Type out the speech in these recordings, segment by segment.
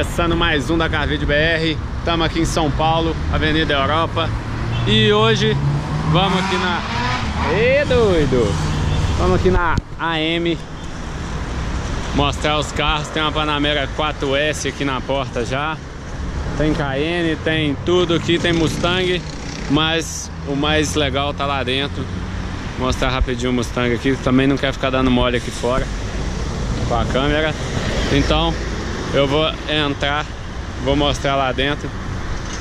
Começando mais um da Carvide BR Estamos aqui em São Paulo, Avenida Europa. E hoje vamos aqui na... Ê, doido! Vamos aqui na AM Mostrar os carros. Tem uma Panamera 4S aqui na porta já. Tem Cayenne, tem tudo aqui Tem Mustang Mas o mais legal tá lá dentro. Mostrar rapidinho o Mustang aqui. Também não quer ficar dando mole aqui fora Com a câmera. Então eu vou entrar, vou mostrar lá dentro.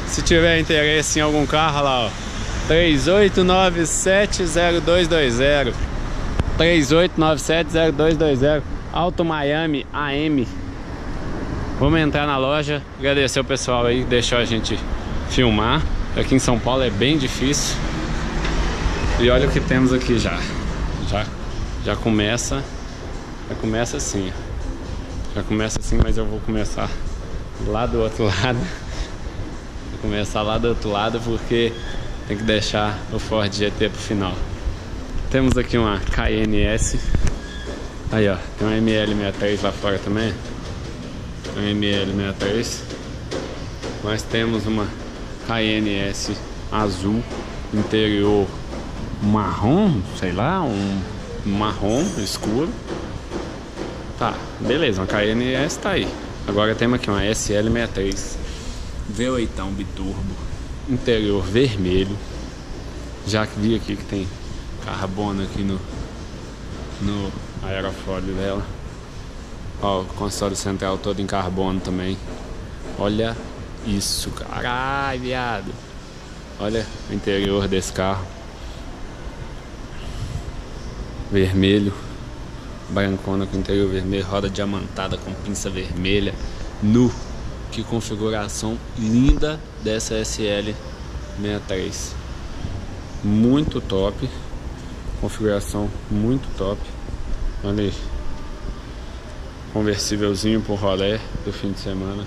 Se tiver interesse em algum carro, lá ó, 38970220 38970220 Alto Miami AM Vamos entrar na loja, agradecer o pessoal aí que deixou a gente filmar. Aqui em São Paulo é bem difícil. E olha o que temos aqui já. Já, já começa, já começa assim, ó. Já começa assim, mas eu vou começar lá do outro lado. Vou começar lá do outro lado porque tem que deixar o Ford GT pro final. Temos aqui uma KNS. Aí ó, tem uma ML63 lá fora também. Uma ML63. Mas temos uma KNS azul, interior marrom, sei lá, um marrom escuro. Tá, beleza, uma KNS tá aí. Agora temos aqui uma SL63 V8 biturbo, interior vermelho. Já vi aqui que tem carbono aqui no, no aerofólio dela. Ó, o console central todo em carbono também. Olha isso, caralho, viado. Olha o interior desse carro. Vermelho brancona com interior vermelho, roda diamantada com pinça vermelha, nu. Que configuração linda dessa SL63. Muito top. Configuração muito top. Olha aí. Conversívelzinho por rolé do fim de semana.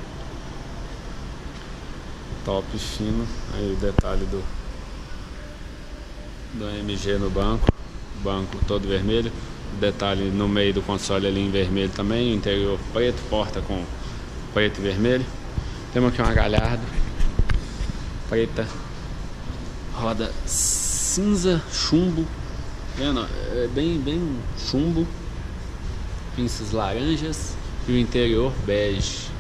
Top fino. Aí o detalhe do do AMG no banco. Banco todo vermelho detalhe no meio do console ali em vermelho também, interior preto, porta com preto e vermelho. Temos aqui uma galhardo preta, roda cinza, chumbo, vendo? É bem, bem chumbo, pinças laranjas e o interior bege.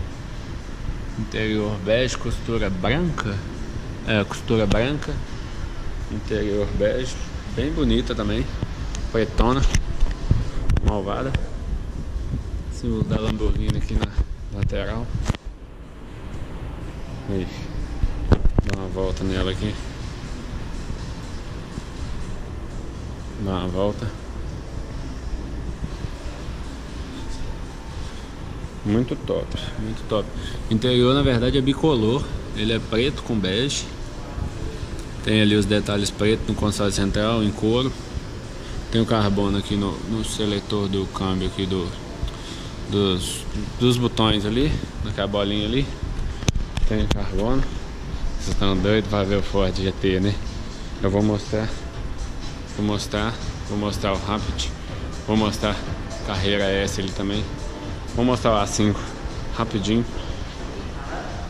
Interior bege, costura branca, é, costura branca, interior bege, bem bonita também, pretona malvada. Símbolo da Lamborghini aqui na lateral. Aí. Dá uma volta nela aqui. Dá uma volta. Muito top, muito top. Interior na verdade é bicolor. Ele é preto com bege. Tem ali os detalhes pretos no console central em couro. Tem o carbono aqui no, no seletor do câmbio aqui do, dos, dos botões ali, naquela bolinha ali. Tem carbono. Vocês estão doidos para ver o Ford GT, né? Eu vou mostrar. Vou mostrar. Vou mostrar o Rapid. Vou mostrar carreira S ali também. Vou mostrar o A5 rapidinho.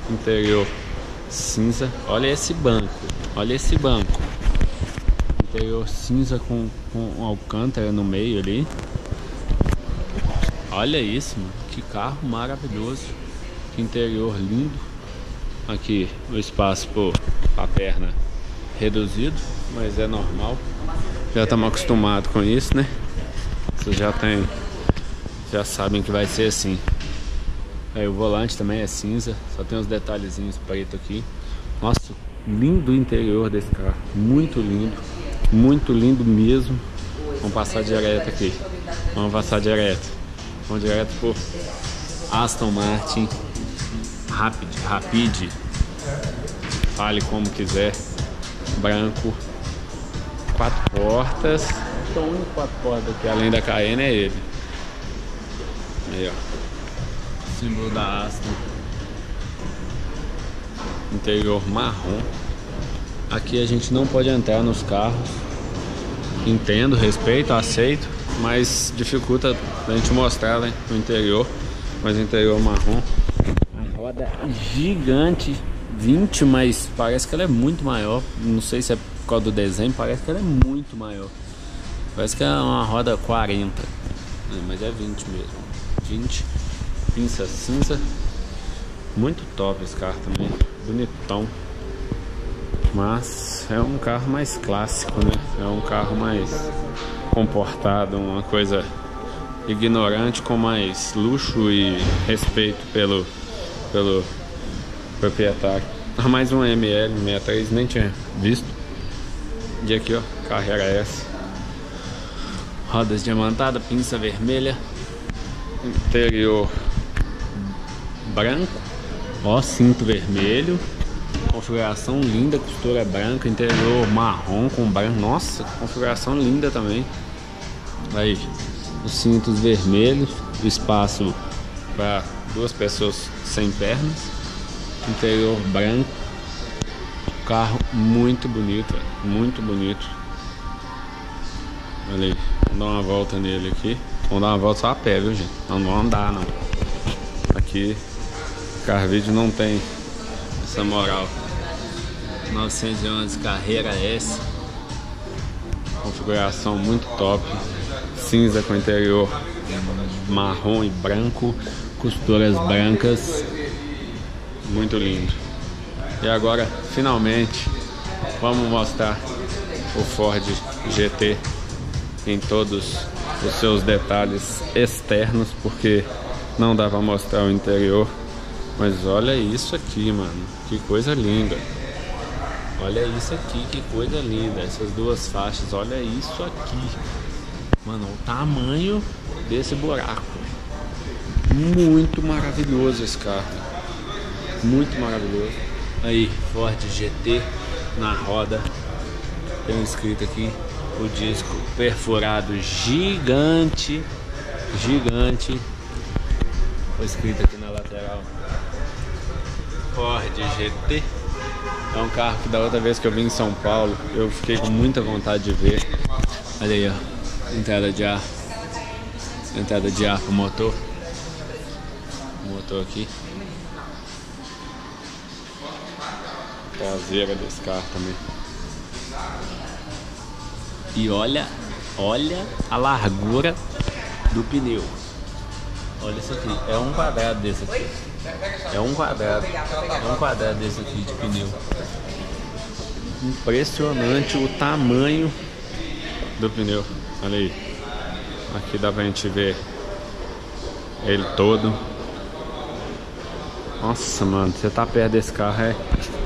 Interior cinza. Olha esse banco. Olha esse banco. Interior cinza com, com um alcântara no meio ali. Olha isso, mano. Que carro maravilhoso. Que interior lindo. Aqui o espaço por a perna reduzido, mas é normal. Já estamos acostumados com isso, né? Vocês já tem, já sabem que vai ser assim. Aí o volante também é cinza, só tem uns detalhezinhos preto aqui. Nossa, lindo o interior desse carro, muito lindo. Muito lindo mesmo. Vamos passar direto aqui. Vamos passar direto. Vamos direto por Aston Martin Rapid, Rapid. Fale como quiser. Branco. Quatro portas. Que o único quatro portas aqui além da Cayenne é ele. Aí ó. Símbolo da Aston. Interior marrom. Aqui a gente não pode entrar nos carros. Entendo, respeito, aceito, mas dificulta a gente mostrar né, o interior. Mas o interior marrom. A roda gigante, 20, mas parece que ela é muito maior. Não sei se é por causa do desenho, parece que ela é muito maior. Parece que é uma roda 40, é, mas é 20 mesmo. 20, pinça cinza. Muito top esse carro também, bonitão. Mas é um carro mais clássico, né? É um carro mais comportado, uma coisa ignorante com mais luxo e respeito pelo, pelo proprietário. Ah, mais um ML63, nem tinha visto. E aqui ó, carreira S. Rodas diamantada, pinça vermelha. Interior branco. Ó, cinto vermelho. Configuração linda, costura branca, interior marrom com branco. Nossa, configuração linda também. Aí, os cintos vermelhos, o espaço para duas pessoas sem pernas, interior branco, carro muito bonito, muito bonito. Olha aí, vamos dar uma volta nele aqui. Vamos dar uma volta só a pé, viu gente? Não vamos andar não. Aqui, carro vídeo não tem essa moral. 911 Carreira S. Configuração muito top cinza com interior marrom e branco, costuras brancas, muito lindo. E agora, finalmente, vamos mostrar o Ford GT em todos os seus detalhes externos, porque não dá para mostrar o interior. Mas olha isso aqui, mano, que coisa linda. Olha isso aqui, que coisa linda. Essas duas faixas, olha isso aqui. Mano, o tamanho desse buraco. Muito maravilhoso esse carro. Muito maravilhoso. Aí, Ford GT na roda. Tem escrito aqui o disco perfurado gigante. Gigante. Foi escrito aqui na lateral. Ford GT. É um carro que da outra vez que eu vim em São Paulo, eu fiquei com muita vontade de ver. Olha aí, ó. Entrada de ar. Entrada de ar pro motor. Motor aqui. Traseira desse carro também. E olha olha a largura do pneu. Olha isso aqui. É um quadrado desse aqui é um quadrado é um quadrado desse aqui de pneu impressionante o tamanho do pneu Olha aí. Aqui dá pra gente ver ele todo. Nossa, mano, você tá perto desse carro é,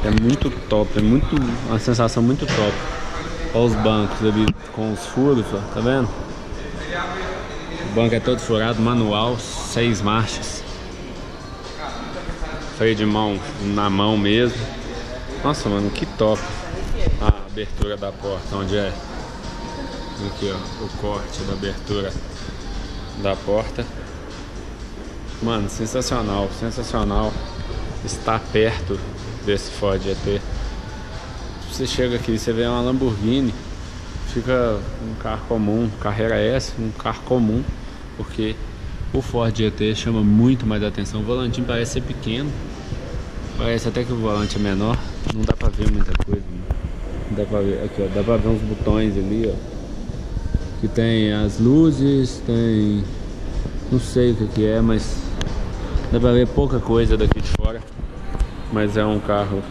é muito top, é muito uma sensação muito top. Olha os bancos ali com os furos, ó, tá vendo? O banco é todo furado, manual, seis marchas. Freio de mão na mão mesmo. Nossa, mano, que top. A abertura da porta, onde é Aqui ó, o corte da abertura da porta. Mano, sensacional, sensacional estar perto desse Ford GT. Você chega aqui, você vê uma Lamborghini, fica um carro comum, carreira S, um carro comum, porque o Ford GT chama muito mais atenção. O volantinho parece ser pequeno, parece até que o volante é menor, não dá pra ver muita coisa. Né? Dá pra ver, aqui ó, dá pra ver uns botões ali, ó que tem as luzes, tem não sei o que, que é, mas dá pra ver pouca coisa daqui de fora. Mas é um carro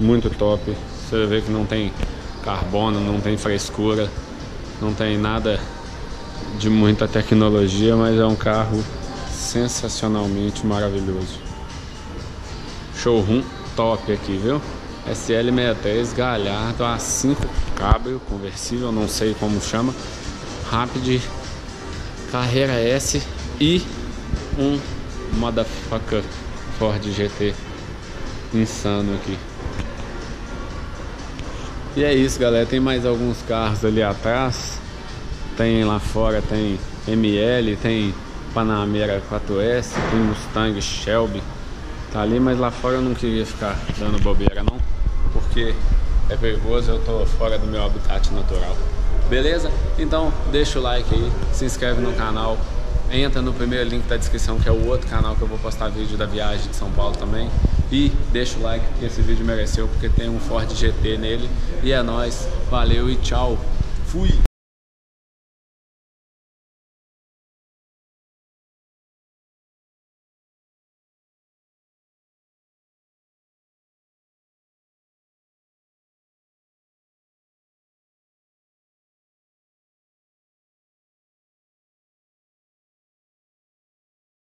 muito top. Você vê que não tem carbono, não tem frescura, não tem nada de muita tecnologia, mas é um carro sensacionalmente maravilhoso. Showroom top aqui, viu? SL63 Galhardo A5 Cabrio conversível, não sei como chama. Rapid, Carreira S e um motherfucker Ford GT insano aqui. E é isso, galera. Tem mais alguns carros ali atrás. Tem lá fora, tem ML, tem Panamera 4S, tem Mustang Shelby. Tá ali, mas lá fora eu não queria ficar dando bobeira não, porque é perigoso, eu tô fora do meu habitat natural. Beleza? Então deixa o like aí, se inscreve no canal. entra no primeiro link da descrição, que é o outro canal que eu vou postar vídeo da viagem de São Paulo também. E deixa o like, porque esse vídeo mereceu, porque tem um Ford GT nele. E é nóis, valeu e tchau. Fui!